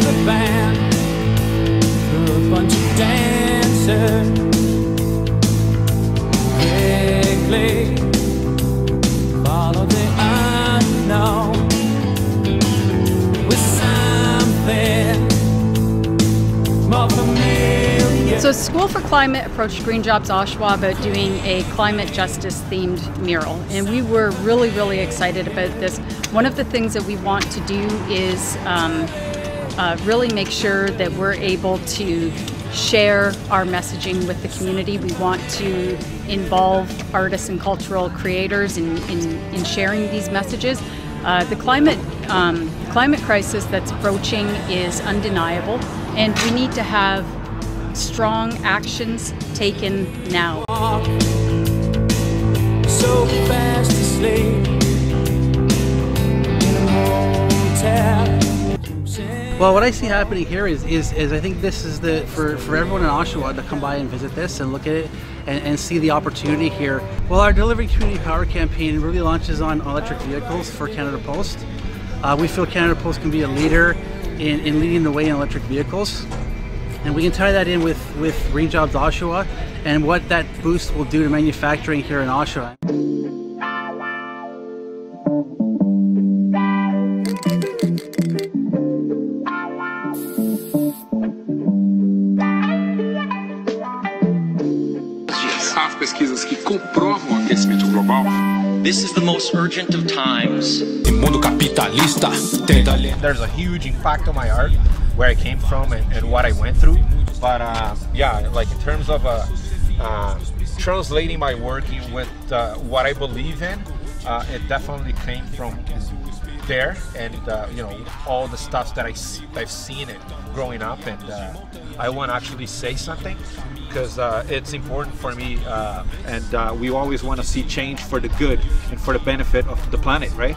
the band a bunch of dancers. Quickly follow the unknown with something more familiar. So, School for Climate approached Green Jobs Oshawa about doing a climate justice themed mural, and we were really, really excited about this. One of the things that we want to do is um, uh, really make sure that we're able to share our messaging with the community. We want to involve artists and cultural creators in, in, in sharing these messages. Uh, the climate um, climate crisis that's approaching is undeniable, and we need to have strong actions taken now. so Well, what I see happening here is, is, is I think this is the for, for everyone in Oshawa to come by and visit this and look at it and, and see the opportunity here. Well, our Delivering Community Power campaign really launches on electric vehicles for Canada Post. Uh, we feel Canada Post can be a leader in, in leading the way in electric vehicles. And we can tie that in with, with Green Jobs Oshawa and what that boost will do to manufacturing here in Oshawa. Pesquisas que comprovam o aquecimento global. This is the most urgent of times. mundo capitalista tenta there's a huge impact on my art where I came from and, and what I went through. But uh, yeah, like in terms of uh, uh, translating my work with uh, what I believe in, uh, it definitely came from there and uh, you know all the stuff that I have seen it growing up and uh, I want to actually say something because uh, it's important for me uh, and uh, we always want to see change for the good and for the benefit of the planet right?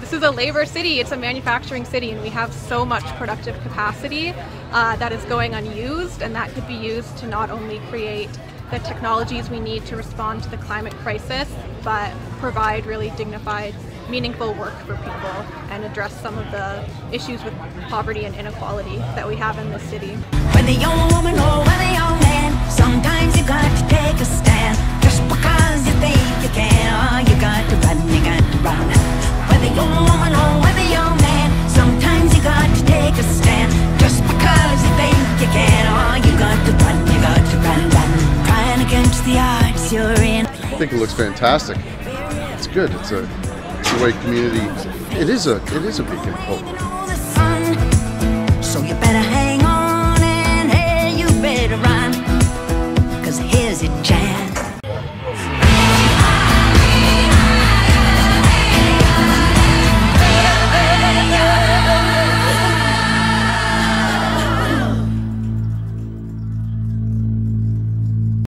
This is a labor city, it's a manufacturing city, and we have so much productive capacity uh, that is going unused, and that could be used to not only create the technologies we need to respond to the climate crisis, but provide really dignified, meaningful work for people and address some of the issues with poverty and inequality that we have in this city. I think it looks fantastic. It's good. It's a it's a way community. It is a it is a beacon of hope.